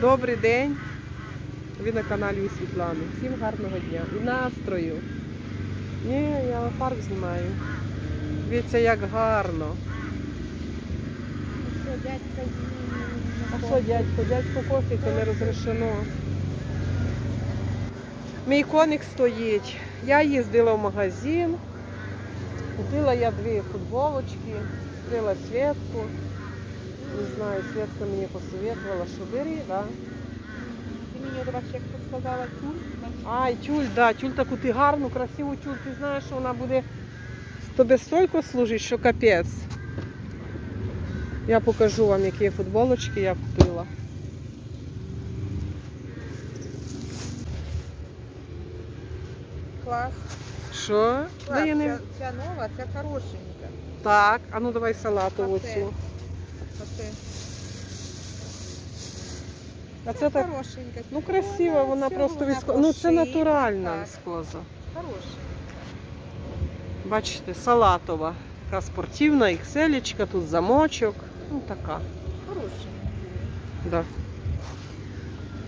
Добрий день. Ви на каналі у Світлани. Всім гарного дня і настрою. Ні, я парк знімаю. Дивіться, як гарно. А що, дядько, дядько косить, то не розрешено. Мій коник стоїть. Я їздила в магазин. Купила я дві футболочки, купила Светку. Не знаю, Светка мені посоветувала, що бери, да? Ти мені от вообще хто сказала тюль? Ай, тюль, да, тюль таку ти гарну, красиву тюль. Ти знаєш, що вона буде тобі стільки служить, що капець. Я покажу вам, які футболочки я купила. Клас. Що? Клас. Да, я не... Ця, нова, ця хорошенька. Так, а ну давай салатову цю. Оце. А це так, хорошенька. ну красива, вона Ця просто вона віскоза. Ну це натуральна так. віскоза. Хороша. Бачите, салатова. Така спортивна, ікселечка, тут замочок. Ну така. Хороша. Да.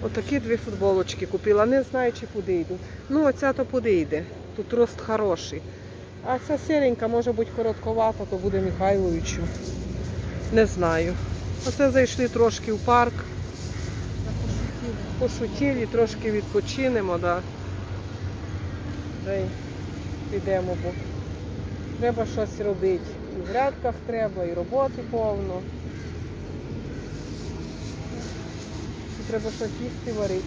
Отакі дві футболочки купила. Не знаю, чи куди йдуть. Ну, оця то куди йде. Тут рост хороший. А ця сіренька може бути коротковата, то буде Михайловичу. Не знаю. Оце зайшли трошки в парк, пошутили, трошки відпочинемо, да. Підемо, бо треба щось робити. І в грядках треба, і роботи повно. І треба щось їсти варити.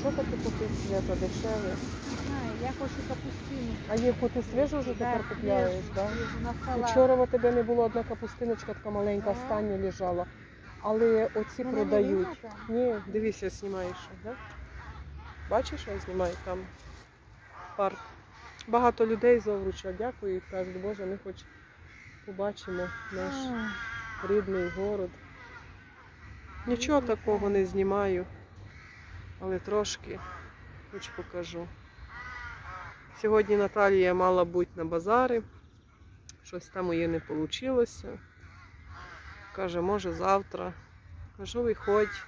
Що таке купити свято дешеве? Я хочу капустину. А яку ти свіжу вже тепер Да, купляєш, так? Вчора у тебе не було одна капустиночка така маленька, остання лежала. Але оці Вона продають. не винята? Ні, дивися, знімаєш, да? Бачиш, я знімаю там парк. Багато людей завруча дякую і кажуть, Боже, ми хоч побачимо наш рідний город. Нічого такого не знімаю, але трошки хоч покажу. Сьогодні Наталія мала бути на базари. Щось там у її не вийшло. Каже, може завтра. Кажу, виходь.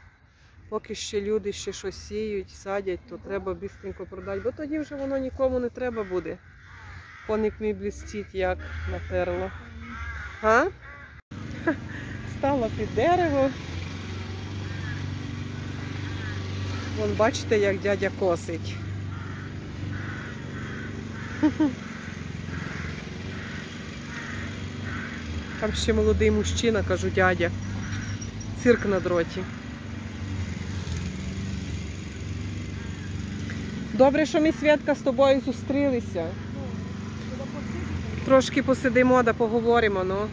Поки ще люди ще щось сіють, садять, то треба бістренько продати, бо тоді вже воно нікому не треба буде. Коник мій блістить, як наперло. А? Стала під дерево. Вон бачите, як дядя косить. Там ще молодий мужчина, кажу, дядя. Цирк на дроті. Добре, що ми Святка з тобою зустрілися. Трошки посидимо да поговоримо, ну.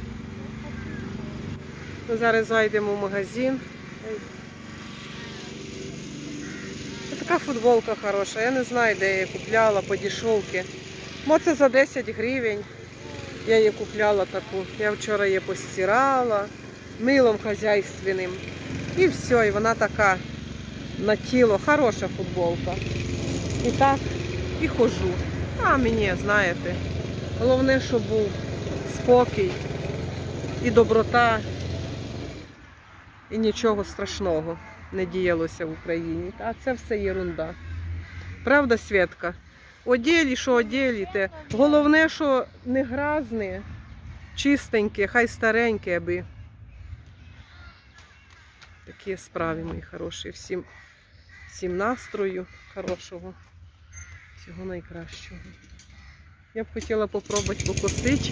Ми зараз зайдемо в магазин. Така футболка хороша. Я не знаю, де я купляла по дешевці. Мо це за 10 гривень. Я її купляла таку. Я вчора її постирала милом хазяйственним. І все, і вона така на тіло. Хороша футболка. І так, і хожу. А мені, знаєте, головне, щоб був спокій і доброта, і нічого страшного не діялося в Україні. А це все єрунда. Правда, Святка? Оділі, що оділіте. Головне, що не гразне, чистеньке, хай стареньке, аби. Такі справи, мої хороші. Всім, всім настрою хорошого, всього найкращого. Я б хотіла попробувати покосити.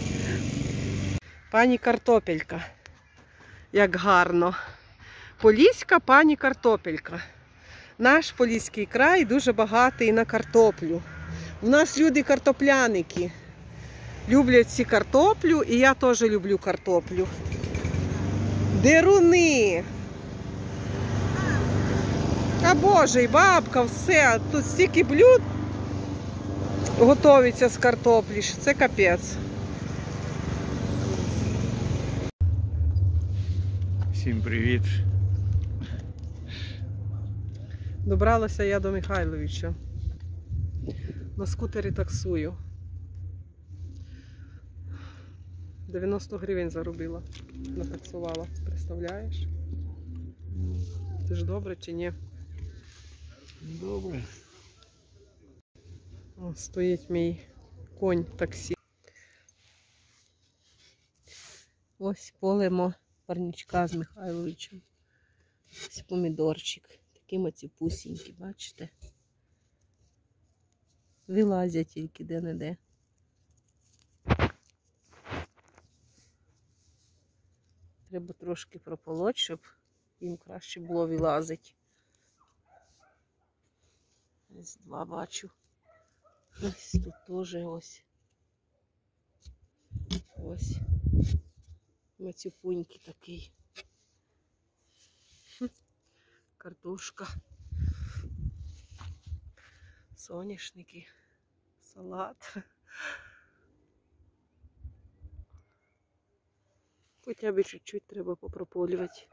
Пані картопелька. Як гарно. Поліська пані картопелька. Наш Поліський край дуже багатий на картоплю. У нас люди картопляники. Люблять всі картоплю, і я теж люблю картоплю. Деруни. А Боже, і бабка, все. Тут стільки блюд готується з картоплі. що Це капець. Всім привіт. Добралася я до Михайловича. На скутері таксую. 90 гривень заробила. Натаксувала. Представляєш? їздиш добре чи ні? Добре. О, стоїть мій конь таксі. Ось полимо парничка з Михайловичем. Ось помідорчик. Такі мацюпусінькі, бачите? Вилазять тільки де-не-де. Треба трошки прополоть, щоб їм краще було вилазить. Ось два бачу. Ось тут теж ось. Ось. Мацюпунький такий. Картошка. Соняшники. Салат. Хоча б чуть-чуть треба попрополювати.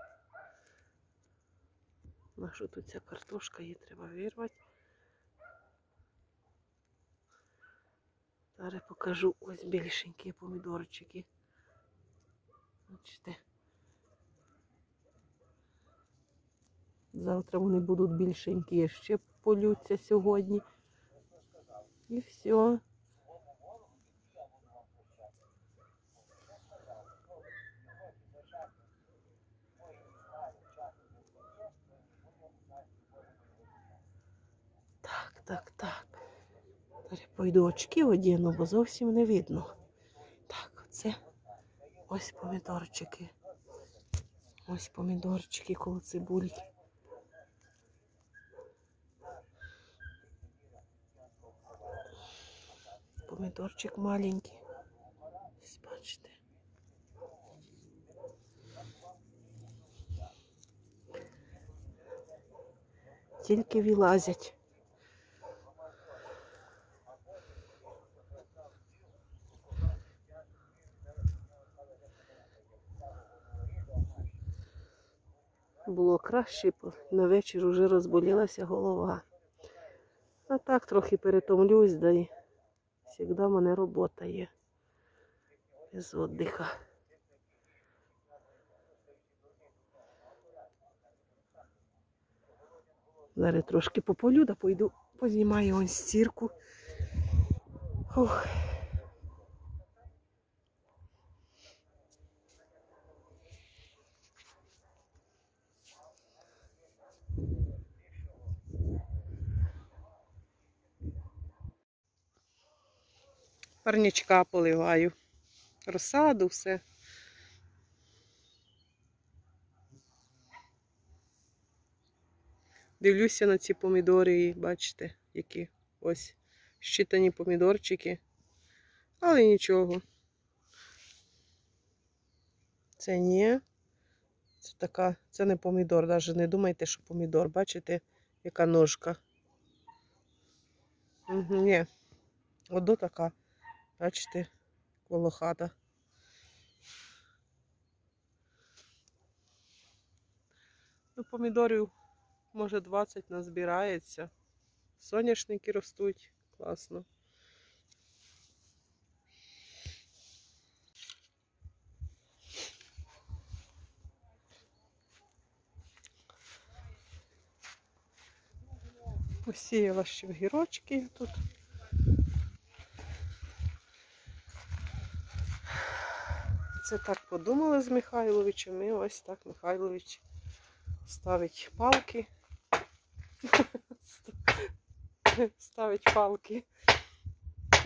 На що тут ця картошка, її треба вирвати. Зараз покажу ось більшенькі помідорчики. Бачите. Завтра вони будуть більшенькі, ще полються сьогодні. І все. Так, так, так. Пойду очки одіну, бо зовсім не видно. Так, оце ось помідорчики. Ось помідорчики коло цибульки. Помідорчик маленький. Ось бачите. Тільки вилазять. Було краще, на вечір вже розболілася голова. А так трохи перетомлюсь, да й завжди в мене робота є. Без віддиха. Зараз трошки пополю, да пойду познімаю он стірку. Ух. Парнячка поливаю. Розсаду, все. Дивлюся на ці помідори і бачите, які ось щитані помідорчики. Але нічого. Це ні. Це така, це не помідор, навіть не думайте, що помідор. Бачите, яка ножка. Угу, ні. Одо така. Бачите, волохата. Ну, помідорів, може, 20 назбирається. Соняшники ростуть. Класно. Посіяла ще в гірочки тут. Це так подумали з Михайловичем, і ось так Михайлович ставить палки. Ставить палки.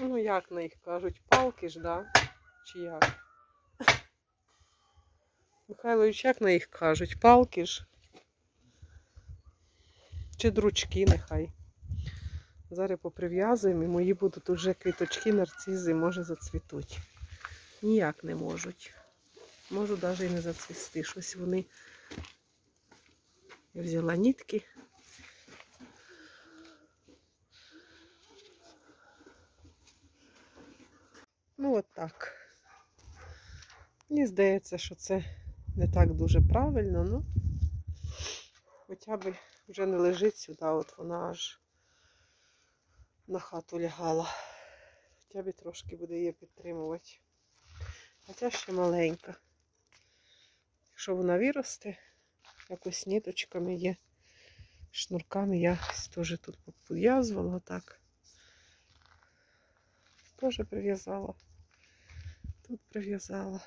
Ну, як на їх кажуть, палки ж, да? Чи як? Михайлович, як на їх кажуть? Палки ж? Чи дручки нехай. Зараз поприв'язуємо і мої будуть уже квіточки, нарцизи, може зацвітуть. Ніяк не можуть. Можу навіть і не зацвісти. Щось вони. Я взяла нитки. Ну, от так. Мені здається, що це не так дуже правильно, ну хоча б вже не лежить сюди, от вона аж на хату лягала. Хоча б трошки буде її підтримувати. Хоча ще маленька. Якщо вона виросте, якось ніточками є. Шнурками я теж тут пов'язувала отак. Теж прив'язала. Тут прив'язала.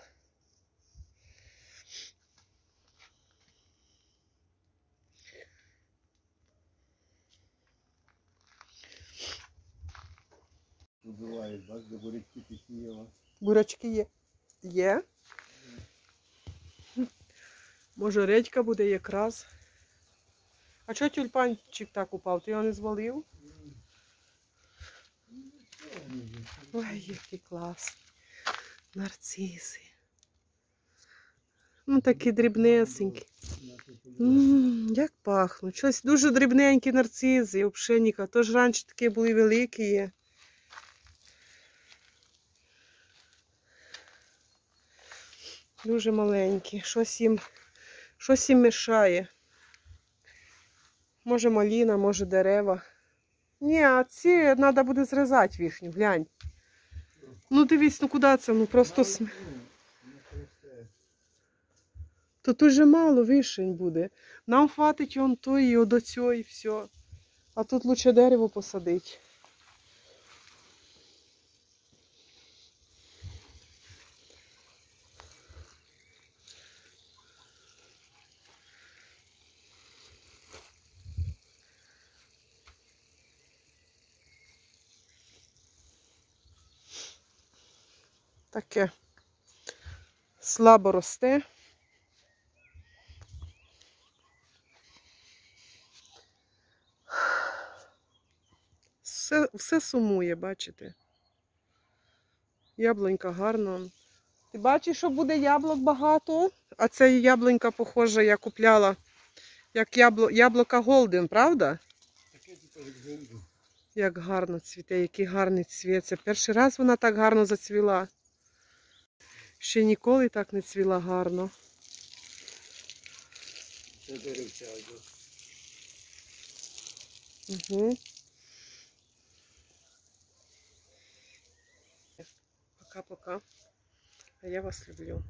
Убивають, бач, до бурячки підсіяла. Бурячки є. Є. Може, редька буде якраз. А чого тюльпанчик так упав? Ти його не звалив? Ой, який клас. Нарциси. Ну, такі дрібнесенькі. Як пахнуть. Щось дуже дрібненькі нарцизи, обшеніка. Тож раніше такі були великі є. Дуже маленькі. Щось їм, щось їм мішає. Може маліна, може дерева. Ні, а ці треба буде зрізати вішню, глянь. Ну дивись, ну куди це? Ну просто см... То тут же мало вишень буде. Нам хватить он той і до цього і все. А тут лучше дерево посадити. Таке слабо росте. Все, все сумує, бачите. Яблунька гарно. Ти бачиш, що буде яблук багато? А це яблунька, похожа, я купляла як ябло, яблука Голден, правда? Таке типу як голубу. Як гарно цвіте, який гарний цвіт. Це перший раз вона так гарно зацвіла. Ще ніколи так не цвіла гарно. Це деревця. йде. Угу. Пока-пока. А я вас люблю.